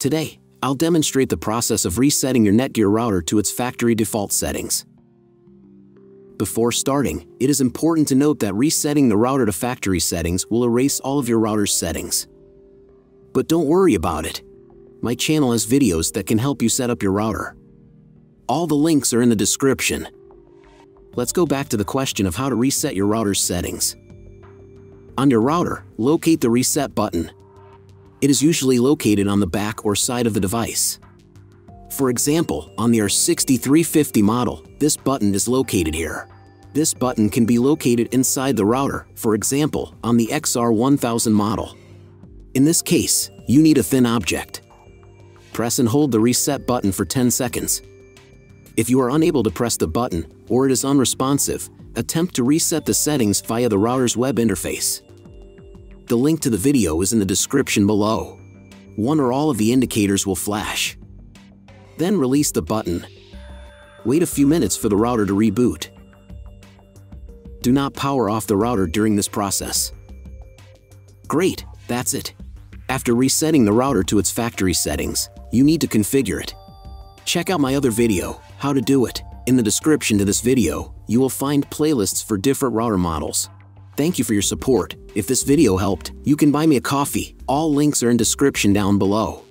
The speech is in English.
Today, I'll demonstrate the process of resetting your Netgear router to its factory default settings. Before starting, it is important to note that resetting the router to factory settings will erase all of your router's settings. But don't worry about it. My channel has videos that can help you set up your router. All the links are in the description. Let's go back to the question of how to reset your router's settings. On your router, locate the reset button. It is usually located on the back or side of the device. For example, on the R6350 model, this button is located here. This button can be located inside the router, for example, on the XR1000 model. In this case, you need a thin object. Press and hold the reset button for 10 seconds. If you are unable to press the button, or it is unresponsive, attempt to reset the settings via the router's web interface. The link to the video is in the description below. One or all of the indicators will flash. Then release the button. Wait a few minutes for the router to reboot. Do not power off the router during this process. Great, that's it. After resetting the router to its factory settings, you need to configure it. Check out my other video, how to do it. In the description to this video, you will find playlists for different router models. Thank you for your support. If this video helped, you can buy me a coffee. All links are in description down below.